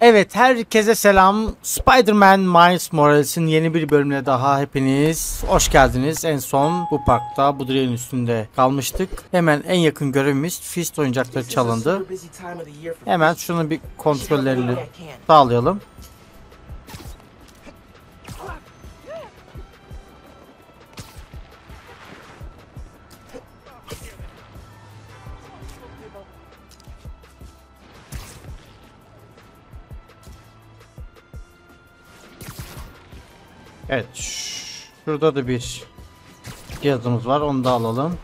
Evet herkese selam. Spider-Man Miles Morales'in yeni bir bölümüne daha hepiniz hoş geldiniz. En son bu parkta bu direğin üstünde kalmıştık. Hemen en yakın görevimiz Fist oyuncakları çalındı. Hemen şunu bir kontrollerini sağlayalım. Evet. Şurada da bir cihazımız var. Onu da alalım.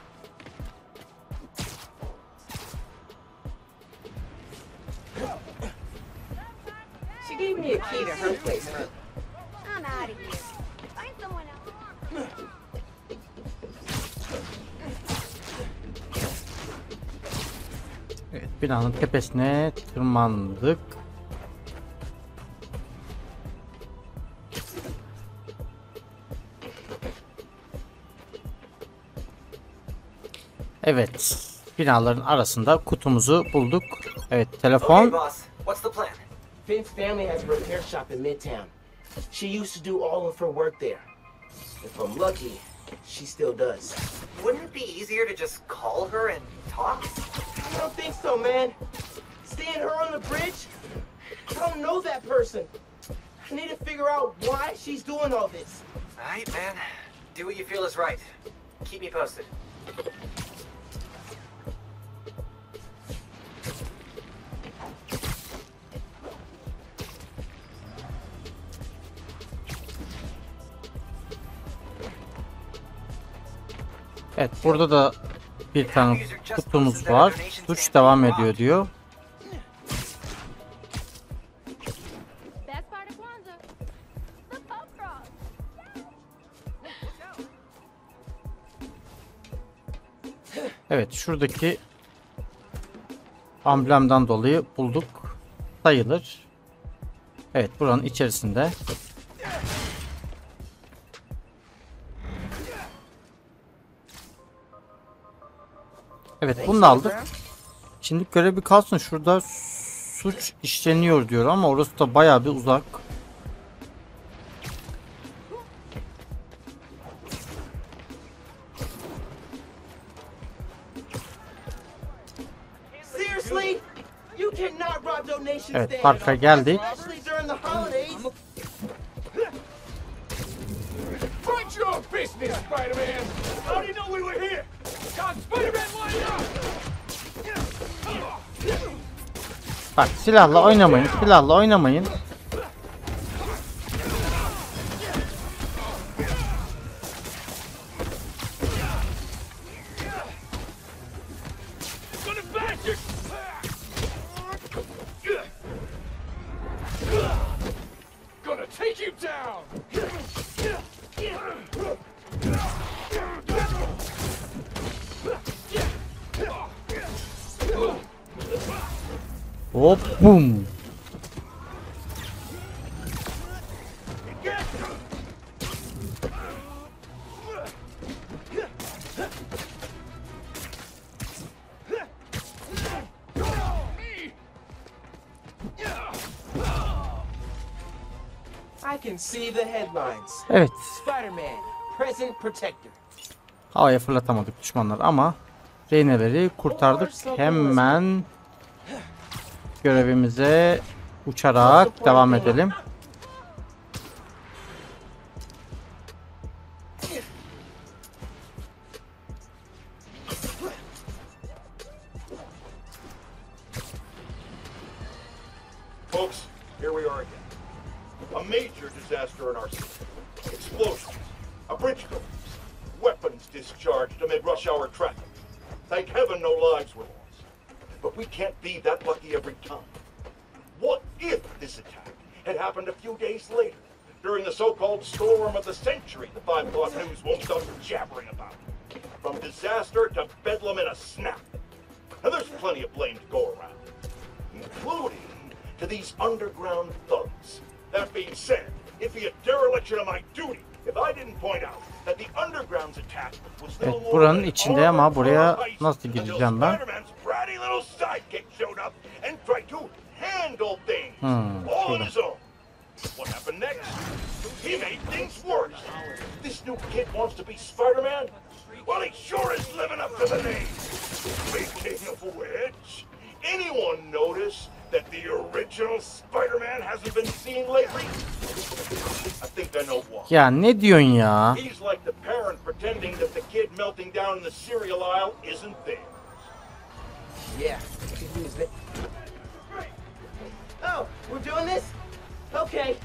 Evet, binanın tepesine tırmandık. Evet, binaların arasında kutumuzu bulduk. Evet, Okay, telefon. boss. What's the plan? Finn's family has a repair shop in Midtown. She used to do all of her work there. If I'm lucky, she still does. Wouldn't it be easier to just call her and talk? I don't think so, man. Seeing her on the bridge? I don't know that person. I need to figure out why she's doing all this. All right, man. Do what you feel is right. Keep me posted. Evet, burada da bir tane kutumuz var. Suç devam ediyor diyor. Evet, şuradaki amblemden dolayı bulduk. Sayılır. Evet, buranın içerisinde. Evet, bunu da aldık. Şimdi görev bir kalsın. Şurada suç işleniyor diyor ama orası da bayağı bir uzak. Evet, parka geldik. Bak silahla oynamayın. Silahla oynamayın. Can see the headlines. Evet. Spider-Man, present protector. Havaya fırlatamadık düşmanlar ama reyneleri kurtardık. Hemen görevimize uçarak devam edelim. Plenty of blame to go around, including to these underground thugs. That being said, it'd be a dereliction of my duty if I didn't point out that the underground's attack was little Evet, more buranın than içinde ama buraya nasıl until gireceğim ben? Spider-Man's bratty little sidekick showed up and tried to handle things Hmm, all on his own. What happened next? He made things worse. This new kid wants to be Spider-Man? Well, he sure is living up to the name. Speaking of which, anyone notice that the original Spider-Man hasn't been seen lately? I think I know why. Ya ne diyorsun ya? He's like the parent pretending that the kid melting down in the cereal aisle isn't there. Yeah, could use it. Oh, we're doing this? Okay.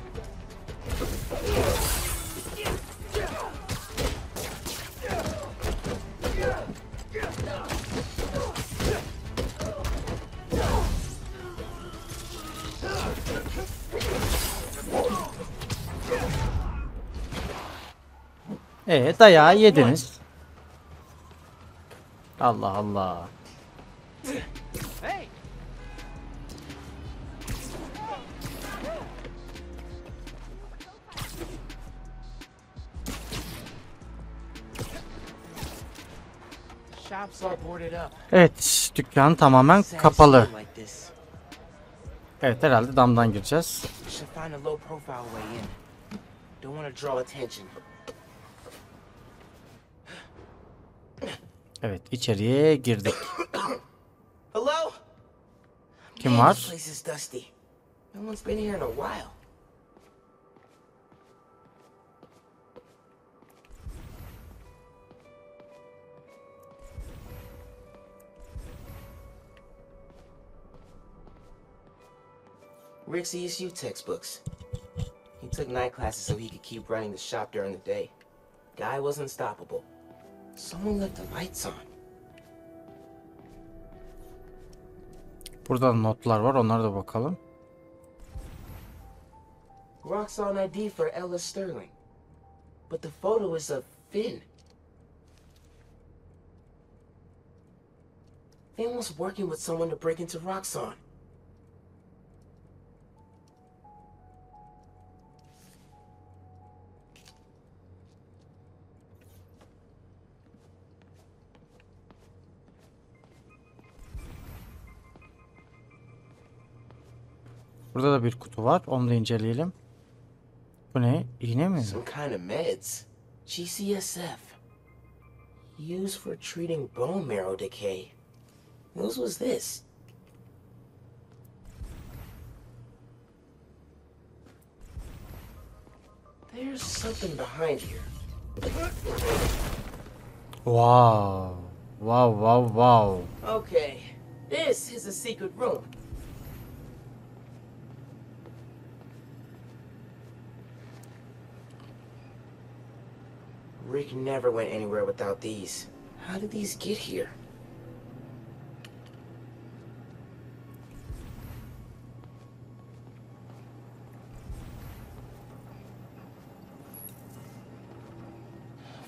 E dayağı yediniz. Allah Allah. Evet, dükkan tamamen kapalı. Evet, herhalde damdan gireceğiz. Evet, içeriye girdik. Kim var? Rick's ESU textbooks. He took night classes so he could keep running the shop during the day. Guy was unstoppable. Someone left the lights on. Burada notlar var, onlara da bakalım. Rocks on ID for Ella Sterling. But the photo is of Finn. Finn was working with someone to break into Roxxon. Burada da bir kutu var, onu da inceleyelim. Bu ne? İğne mi? Some kind of meds. GCSF. Used for treating bone marrow decay. Whose was this? There's something behind here. Wow. Wow, wow, wow. Okay, this is a secret room. Rick never went anywhere without these. How did these get here?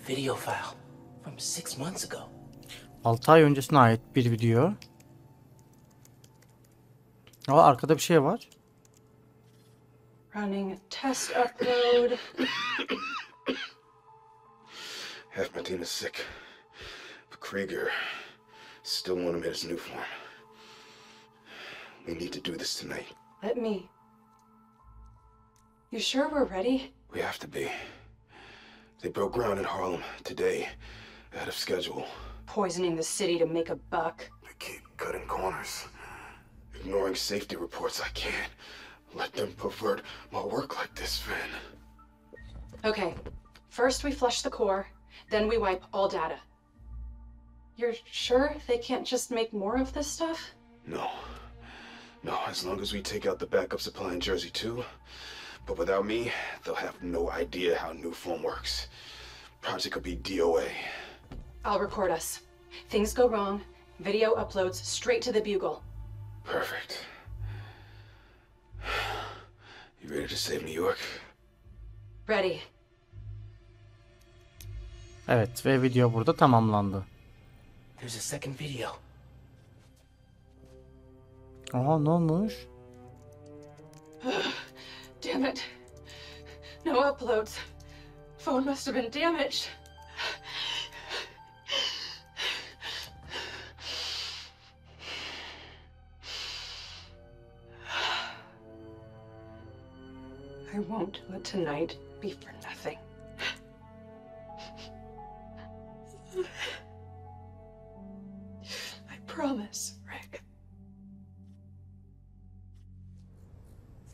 Video file from six months ago. 6 ay öncesine ait bir video. Aa, arkada bir şey var. Running test upload. Half my team is sick. But Krieger still want him in his new form. We need to do this tonight. Let me. You sure we're ready? We have to be. They broke ground in Harlem today, ahead of schedule. Poisoning the city to make a buck. They keep cutting corners, ignoring safety reports. I can't let them pervert my work like this, Finn. Okay, first we flush the core, then we wipe all data. You're sure they can't just make more of this stuff? No. No, as long as we take out the backup supply in Jersey too. But without me, they'll have no idea how new form works. Project will be DOA. I'll record us. Things go wrong, video uploads straight to the Bugle. Perfect. You ready to save New York? Ready. Evet ve video burada tamamlandı. There's a second video. Aha ne olmuş? Damn it. No uploads. Phone must have been damaged. I won't let tonight be for nothing. Promise, Rick.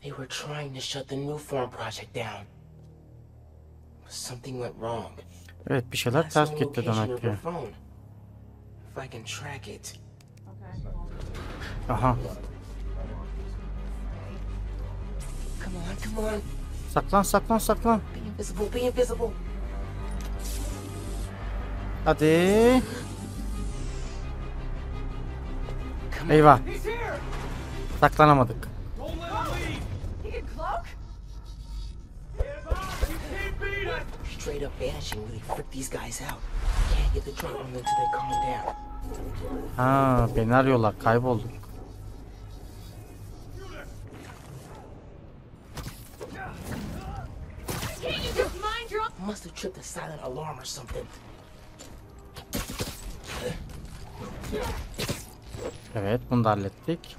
They were trying to shut the new form project down. But something went wrong. Evet bir şeyler That's ters the gitti location demek ki. phone. If I can track it. Aha. Come on, come on. Saklan saklan saklan. Be invisible, be invisible. Hadi. Beat us! Straight up vanishing really freaked these guys out. Can't get the drop on them until they calm down. Ha beni arıyorlar kaybolduk. Must have tripped a silent alarm or something. Evet bunu da hallettik.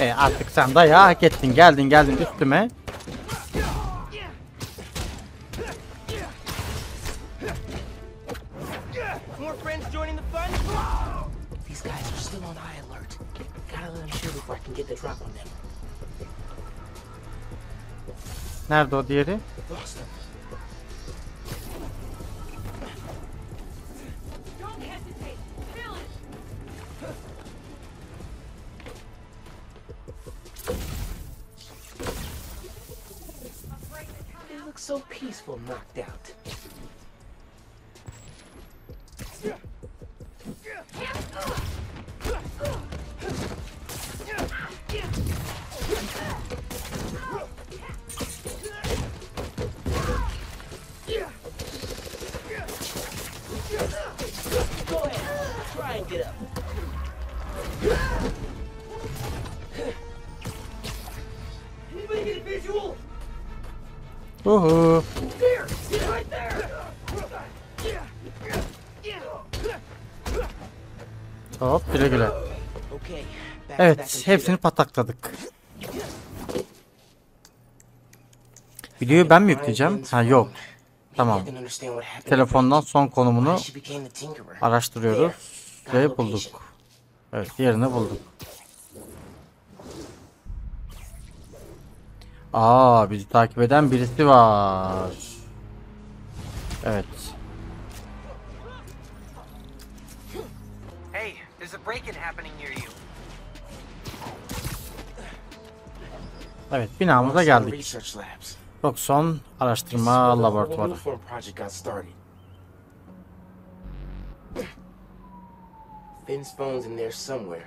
E artık sen dayağı hak ettin. Geldin geldin üstüme. Let them shoot before I can get the drop on them. Nerede o diğeri? Lost them. Don't hesitate. Kill it. They look so peaceful knocked out. Hepsini patakladık. Videoyu ben mi yükleyeceğim? Ha yok. Tamam. Telefondan son konumunu araştırıyoruz ve bulduk. Evet diğerini bulduk. Aa bizi takip eden birisi var. Evet. Evet binamıza geldik. Roxxon Araştırma Laboratuvarı. Finn's phone's in there somewhere.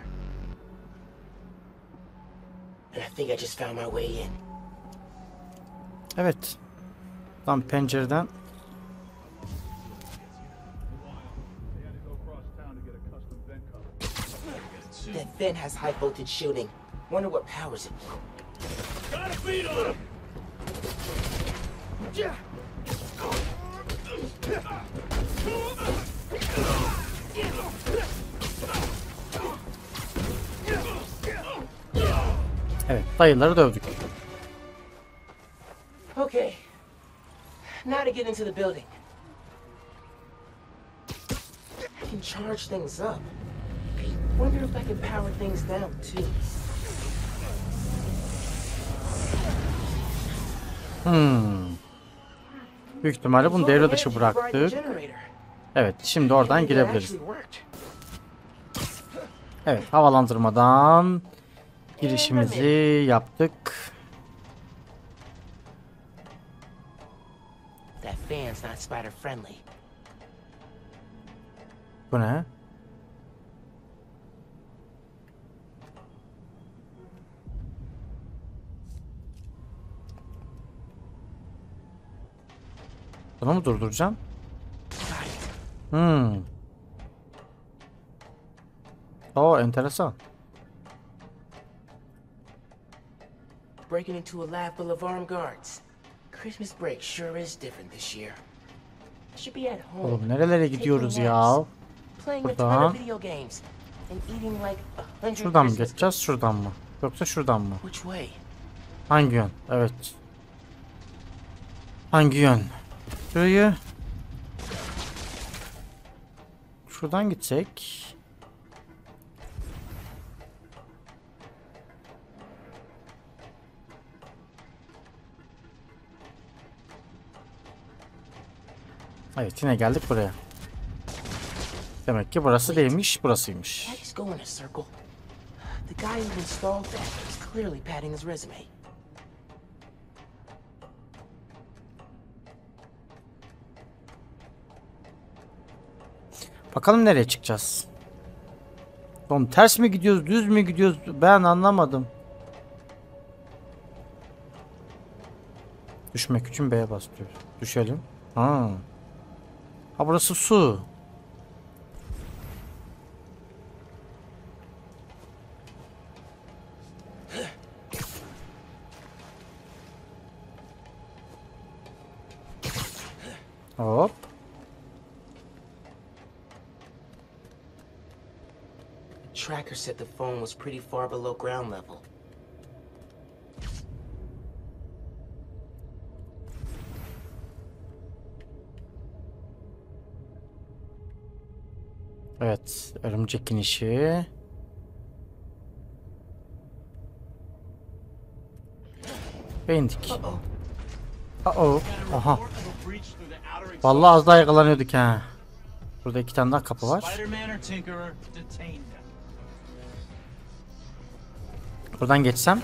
And I think I just found my way in. Evet. Tam pencereden That vent has high voltage shielding. Wonder what powers it. Got a beat on him! evet dayıları dövdük. Okay. Now to get into the building. I can charge things up. Wonder if I can power things down too. Hmm. Büyük ihtimalle bunu devre dışı bıraktık. Evet şimdi oradan girebiliriz. Evet havalandırmadan girişimizi yaptık. Bu ne? Bunu mu durduracağım? Hmm. Oo enteresan. breaking into a lab full of armed guards. Christmas break sure is different this year. Should be at home. Oğlum nerelere gidiyoruz ya? Buradan. Şuradan mı geçeceğiz şuradan mı? Yoksa şuradan mı? Hangi yön? Evet. Hangi yön? Şurayı. Şuradan gitsek. Evet yine geldik buraya. Demek ki burası değilmiş, burasıymış. The guy who installed that is clearly padding his resume. Bakalım nereye çıkacağız. Oğlum ters mi gidiyoruz, düz mü gidiyoruz? Ben anlamadım. Düşmek için B'ye bas diyor. Düşelim. Ha. Ha burası su. Hop. The tracker said the phone was pretty far below ground level. Evet, örümcekin işi. Ve indik. Uh-oh. Aha. Vallahi az daha yakalanıyorduk ha. Burada iki tane daha kapı var. Buradan geçsem.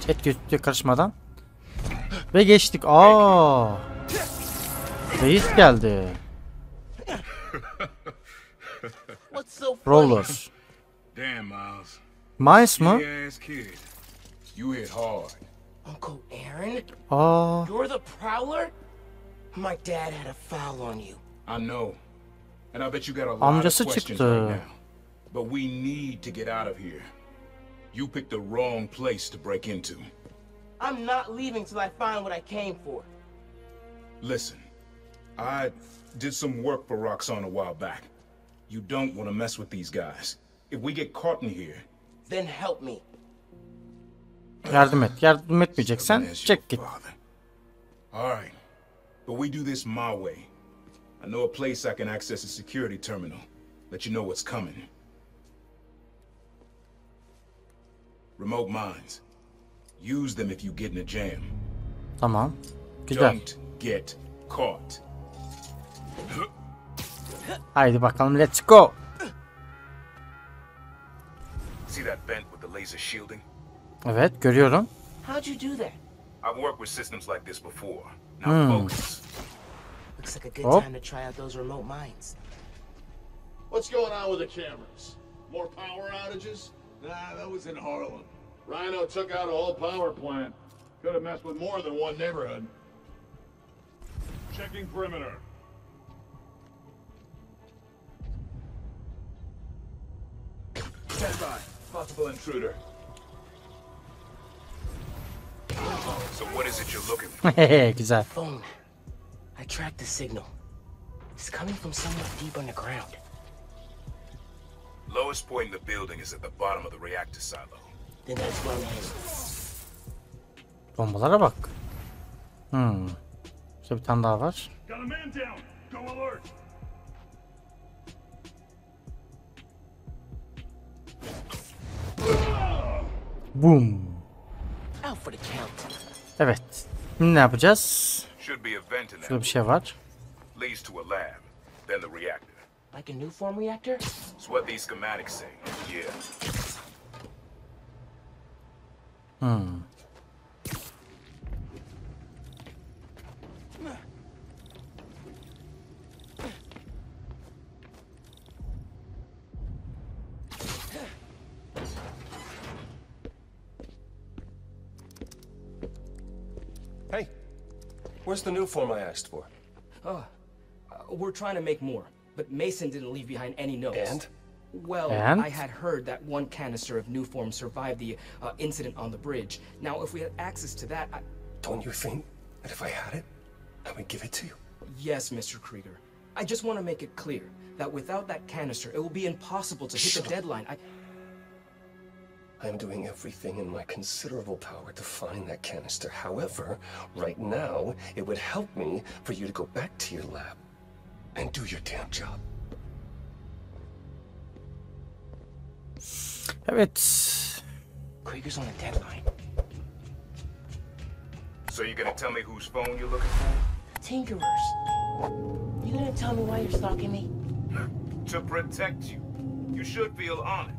Hiç et gözlüğe karışmadan. Ve geçtik. Aa. Reis geldi. What's so funny? Roller. Damn, Miles. Miles mı? Uncle Aaron? Aa. You're the Prowler? My dad had a foul on you. I know. And I bet you got a lot of questions çıktı. right now. But we need to get out of here. You picked the wrong place to break into. I'm not leaving till I find what I came for. Listen, I did some work for Roxxon a while back. You don't want to mess with these guys. If we get caught in here, Then help me. Yardım et. Yardım etmeyeceksen As your çek git. All right, but we do this my way. I know a place I can access a security terminal. Let you know what's coming. Remote mines. Use them if you get in a jam. Tamam. Güzel. Don't get caught. Haydi bakalım let's go. See that vent with the laser shielding? Evet görüyorum. How'd you do that? I've worked with systems like this before. Now Hmm. focus. Looks like a good Oh. time to try out those remote mines. What's going on with the cameras? More power outages? Nah, that was in Harlem. Rhino took out a whole power plant. Could have messed with more than one neighborhood. Checking perimeter. Stand by. Possible intruder. So what is it you're looking for? Güzel. Phone. I tracked the signal. It's coming from somewhere deep underground. Lowest point in the building is at the bottom of the reactor silo. Bombalara bak. Hmm. Şurada bir tane daha var. Boom. Out for the count. Evet. Şimdi ne yapacağız? Şurada bir şey var. Leads to a lab, then the reactor. Like a new form reactor? It's what these schematics say. Yeah. Hmm. Hey, where's the new form I asked for? Uh, we're trying to make more, but Mason didn't leave behind any notes. And? Well, And? I had heard that one canister of new form survived the uh, incident on the bridge. Now, if we had access to that, I... Don't you think that if I had it, I would give it to you? Yes, Mr. Krieger. I just want to make it clear that without that canister, it will be impossible to hit Shut the up. deadline. I... I am doing everything in my considerable power to find that canister. However, right now, it would help me for you to go back to your lab and do your damn job. Evet. Krieger's on a deadline. So you're gonna tell me whose phone you're looking for? Tinkerers. You gonna tell me why you're stalking me? To protect you. You should feel honored.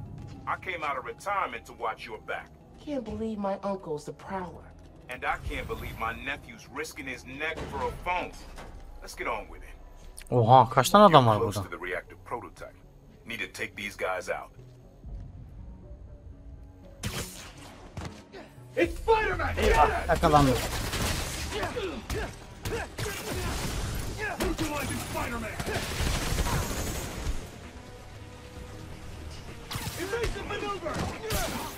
I came out of retirement to watch your back. Can't believe my uncle's the prowler. And I can't believe my nephew's risking his neck for a phone. Let's get on with it. Oha kaç tane adam var You're close burada? to the reactor prototype. Need to take these guys out. Eyvah Spider-Man! Evasive maneuver!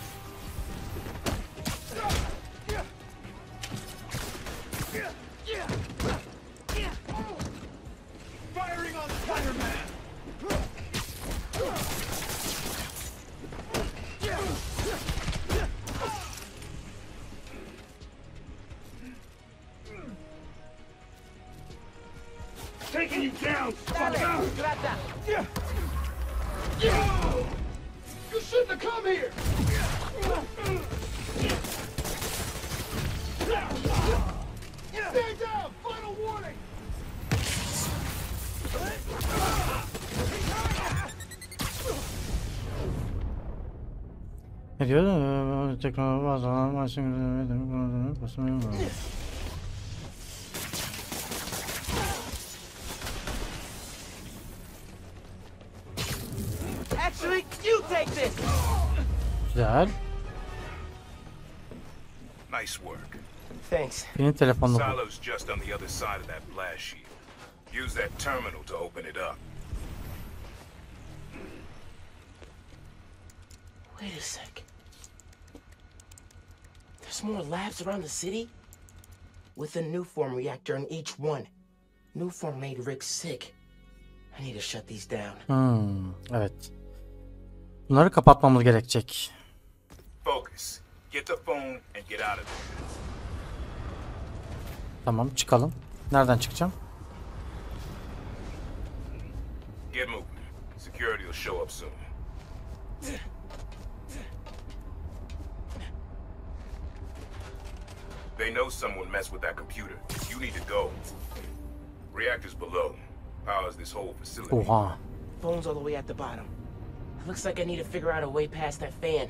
Ee, Tekrar bazen maçın basımı Actually, you take this! Güzel. Nice work. Thanks. Benim telefonla bu. Silo's just on the other side of that blast shield. Use that terminal to open it up. Wait a sec. There's more labs around the city? With a new form reactor in each one. New form made Rick sick. I need to shut these down. Hmm, evet. Bunları kapatmamız gerekecek. Focus. Get the phone and get out of there. Tamam çıkalım. Nereden çıkacağım? Get moving. Security will show up soon. They know someone messed with that computer. You need to go. Reactors below. Powers this whole facility. Oha. Phone's all the way at the bottom. Looks like I need to figure out a way past that fan.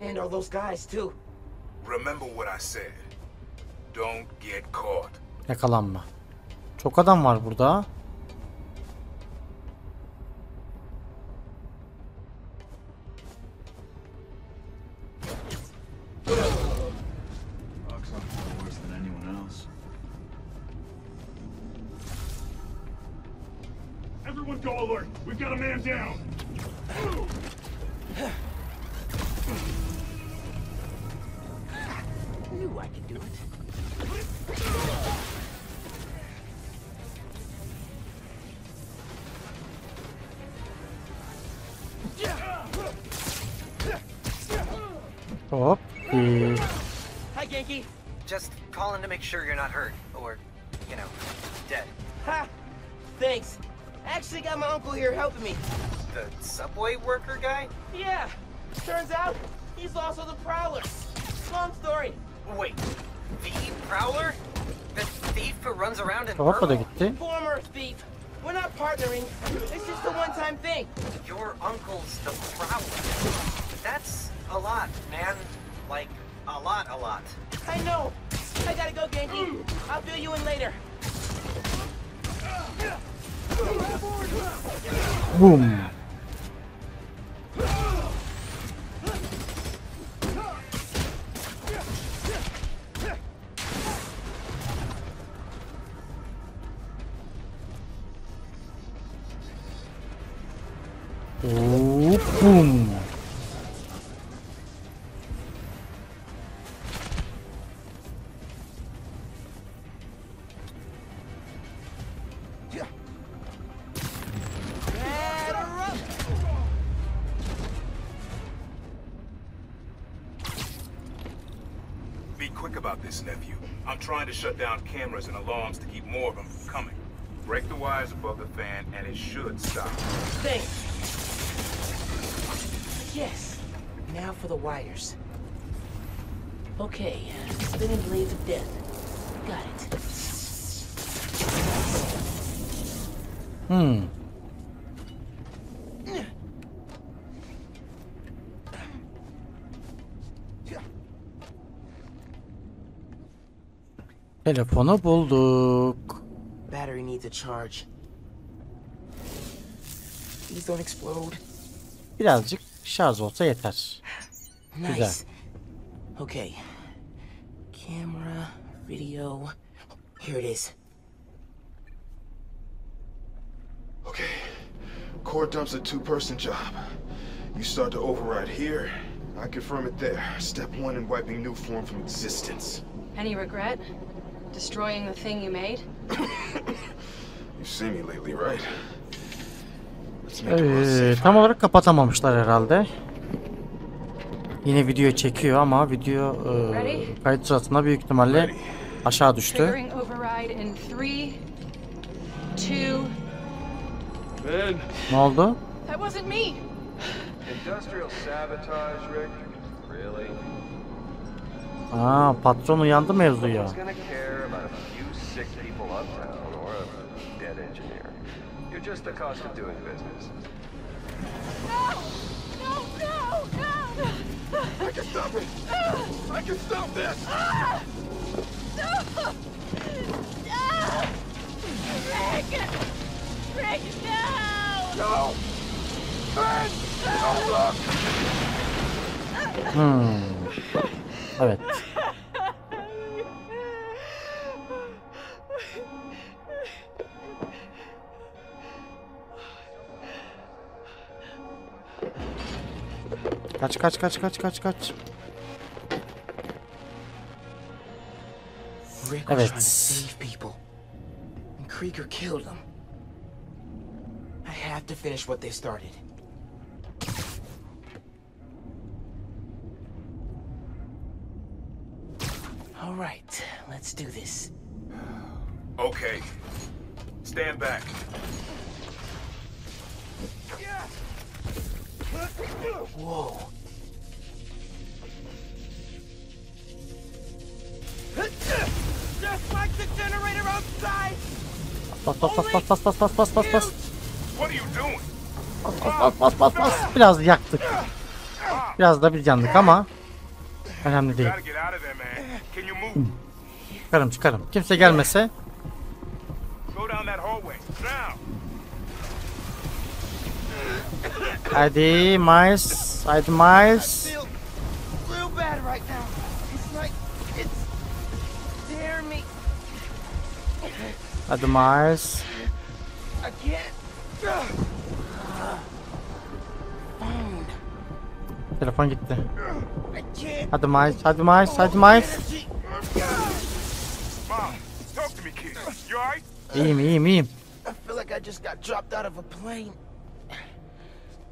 And all those guys, too. Remember what I said. Don't get caught. Yakalanma. Çok adam var burada. Everyone go alert! We've got a man down! Knew I could do it. Hop. Ee, Hi, Genki. Just calling to make sure you're not hurt. Got my uncle here helping me. The subway worker guy? Yeah. Turns out, he's also the Prowler. Long story. Wait, the Prowler? The thief who runs around in Hop o da purple? gitti. Former thief. We're not partnering. It's just a one-time thing. Your uncle's the Prowler. That's a lot, man. Like, a lot, a lot. I know. I gotta go, Genki. I'll fill you in later. Boom. Oop, boom. About this, nephew. I'm trying to shut down cameras and alarms to keep more of them from coming. Break the wires above the fan, and it should stop. Thanks. Yes. Now for the wires. Okay, spinning blades of death. Got it. Hmm. Telefonu bulduk. Battery needs a charge. Please don't explode. Birazcık şarj olsa yeter. Nice. Güzel. Okay. Camera, video. Here it is. Okay. Core dump's a two-person job. You start to override here. I confirm it there. Step one in wiping new form from existence. Any regret? Destroying the thing you made? You've seen me lately, right? Ee, tam olarak kapatamamışlar herhalde. Yine video çekiyor ama video e, kayıt sırasında büyük ihtimalle aşağı düştü. Ne oldu? That wasn't me. Industrial sabotage, Rick? Really? Aa, patron uyandı mevzuya. Hmm. Evet. Kaç kaç kaç kaç kaç kaç. Rick was Evet. trying to save people. And Krieger killed him. I have to finish what they started. Let's do this. Okay. Stand back. Whoa. Just like the generator outside! Bas bas bas bas bas bas bas bas bas bas. What are you doing? Bas bas bas bas bas. Biraz yaktık. Biraz da biz yandık ama önemli değil. Çıkarım çıkarım. Kimse gelmese. Hadi Miles. Hadi Miles. Hadi Miles. Telefon gitti. Hadi Miles, hadi Miles, hadi Miles. You alright? I feel like I just got dropped out of a plane.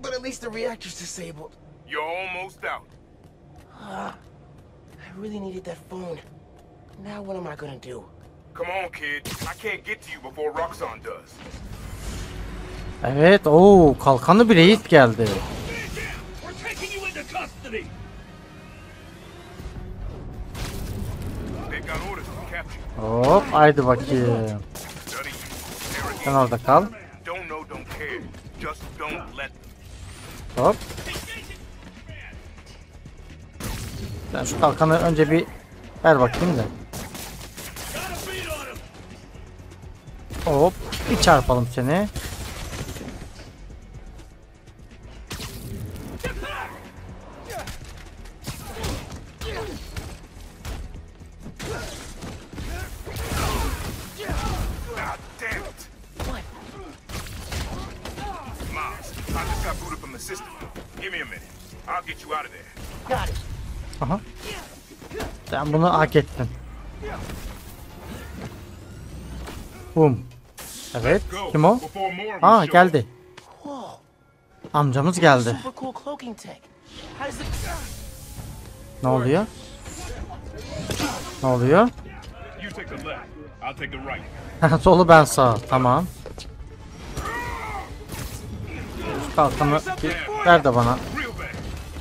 But at least the reactor's disabled. You're almost out. Ah, I really needed that phone. Now what am I gonna do? Come on, kid. I can't get to you before Roxxon does. Evet. Oo kalkanlı bir reis geldi. We're taking you into custody! They've got orders to capture you. Hop haydi bakayım. Sen orada kal. Hop. Sen şu kalkanı önce bir ver bakayım da. Hop. Bir çarpalım seni. Sen bunu hak ettin. Bum. Evet. Kim o? Aa geldi. Amcamız geldi. Ne oluyor? Ne oluyor? Solu ben sağ. Tamam. Kalkanı ver de bana.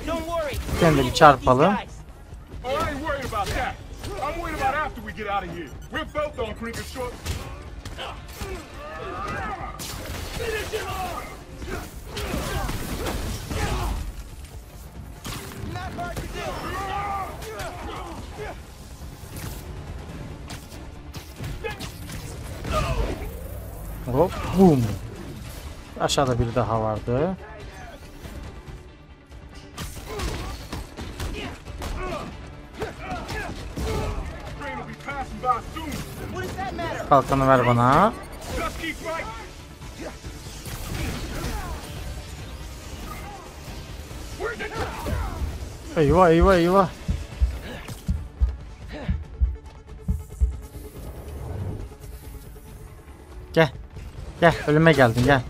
Don't worry. Sen de bir çarpalım. Get out of here. We're both on Creek Short. Hop. Bum. Aşağıda biri daha vardı. Kalkanı ver bana. Eyvah eyvah eyvah. Gel. Gel ölüme geldin gel.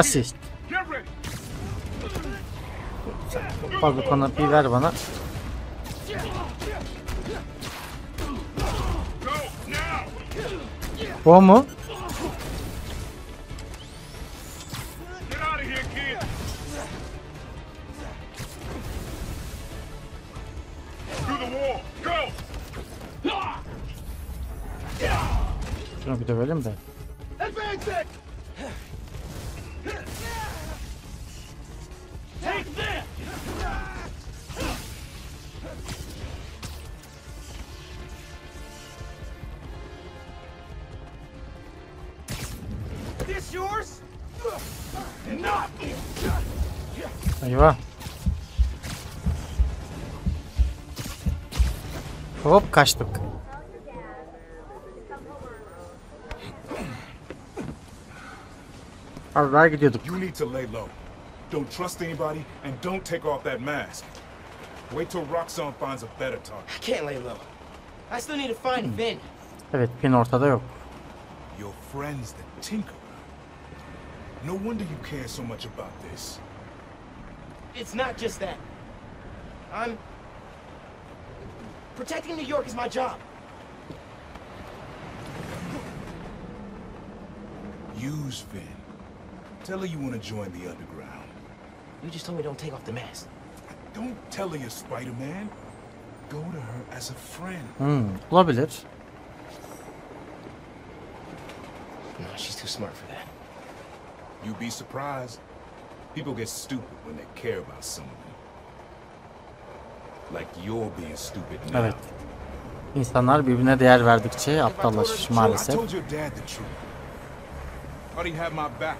Asist. Fazla konu bir ver bana. Bu mu? Şunu bir dövelim de. Hop kaçtık. Az daha gidiyorduk. You need to lay low. Don't trust anybody and don't take off that mask. Wait till Roxxon finds a better target. I can't lay low. I still need to find hmm. Finn. Evet pin ortada yok. Your friend's the Tinkerer. No wonder you care so much about this. It's not just that. I'm... Protecting New York is my job. Use Finn. Tell her you want to join the underground. You just told me don't take off the mask. Don't tell her you're Spider-Man. Go to her as a friend. Hmm, olabilir. No, she's too smart for that. You'd be surprised. People get stupid when they care about someone. Evet. İnsanlar birbirine değer verdikçe aptallaşır maalesef. told your dad the truth. Thought he'd have my back.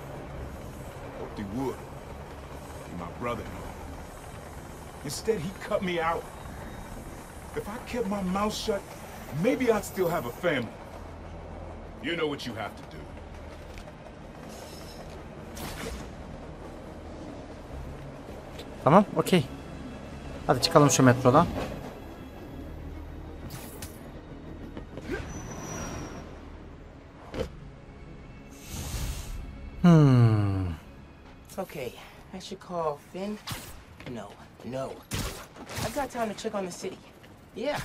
Hoped he would. Be my brother. Instead, he cut me out. If I kept my mouth shut, maybe I'd still have a family. You know what you have to do. Tamam, okey. Hadi çıkalım şu metrodan. Hmm. Okay, I should call Finn. No, no. I've got time to check on the city. Yeah.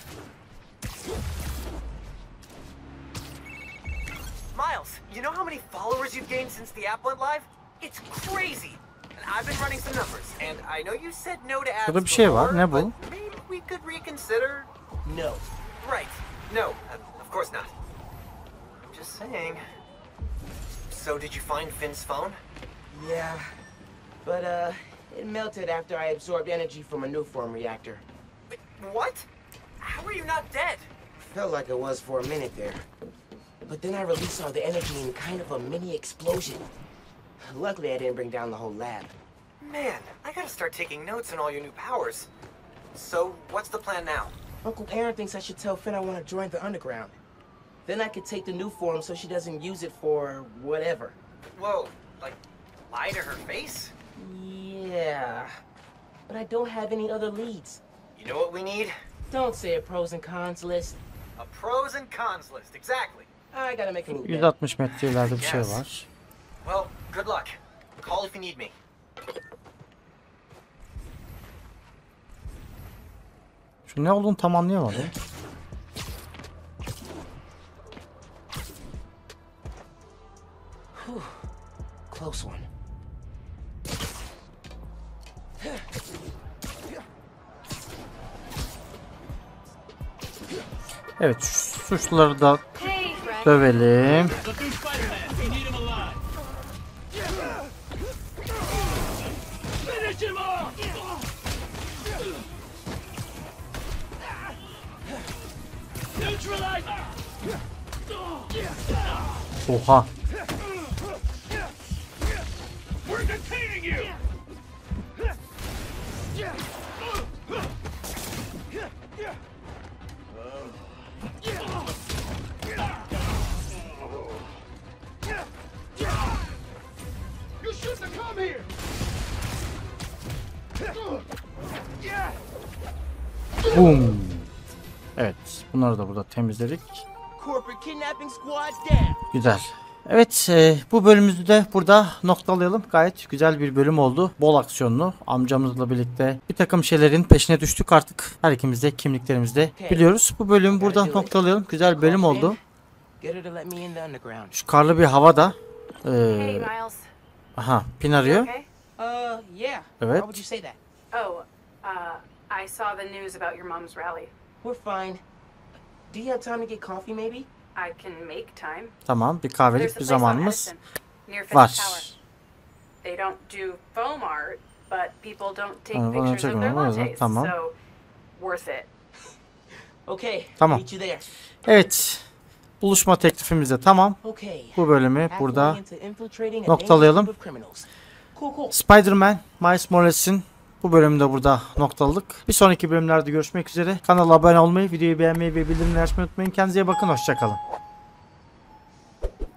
Miles, you know how many followers you've gained since the app went live? It's crazy. And I've been running some numbers, and I know you said no to ads Burada bir şey var. before, Ne bu? but Maybe we could reconsider. No. Right. No, uh, of course not. I'm Just saying. So did you find Finn's phone? Yeah. But, uh, it melted after I absorbed energy from a new form reactor. What? How are you not dead? Felt like it was for a minute there. But then I released all the energy in kind of a mini explosion. Luckily, I didn't bring down the whole lab. Man, I gotta start taking notes on all your new powers. So, what's the plan now? Uncle Aaron thinks I should tell Finn I want to join the underground. Then I could take the new form so she doesn't use it for whatever. Whoa, like, lie to her face? Yeah. But I don't have any other leads. You know what we need? Don't say a pros and cons list. A pros and cons list, exactly. I gotta make a move. 160 metre ileride bir şey Yes. var. Well, good luck. Call if you need me. Şu ne olduğunu tam anlayamadım. Close one. Evet şu suçluları da dövelim. Here! Boom. Evet bunları da burada temizledik. Corporate kidnapping squad down. Güzel. Evet e, bu bölümümüzü de burada noktalayalım. Gayet güzel bir bölüm oldu. Bol aksiyonlu. Amcamızla birlikte bir takım şeylerin peşine düştük artık. Her ikimiz de kimliklerimizde biliyoruz. Bu bölümü burada noktalayalım. Güzel bölüm oldu. Şu karlı bir havada. E, aha pin arıyor. Uh. Evet. Oh, uh, I saw the news about your mom's rally. We're fine. Do you have time to get coffee, maybe? I can make time. Tamam bir kahvelik bir zamanımız var. They don't do foam art, but people don't take pictures of their lattes, tamam. so worth it. Okay. Tamam. Meet you there. Evet. Buluşma teklifimiz de tamam. Okay. Bu bölümü burada noktalayalım. Spider-Man Miles Morales'in bu bölümü de burada noktaladık. Bir sonraki bölümlerde görüşmek üzere. Kanala abone olmayı, videoyu beğenmeyi ve bildirimleri açmayı unutmayın. Kendinize iyi bakın. Hoşçakalın.